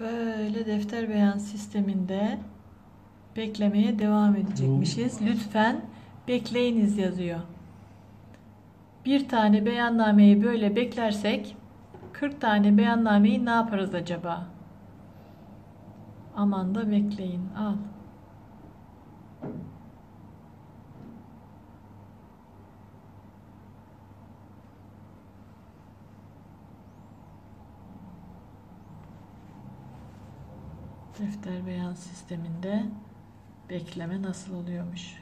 Böyle defter beyan sisteminde beklemeye devam edecekmişiz. Lütfen bekleyiniz yazıyor. Bir tane beyannameyi böyle beklersek 40 tane beyannameyi ne yaparız acaba? Aman da bekleyin. Al. Defter beyan sisteminde bekleme nasıl oluyormuş?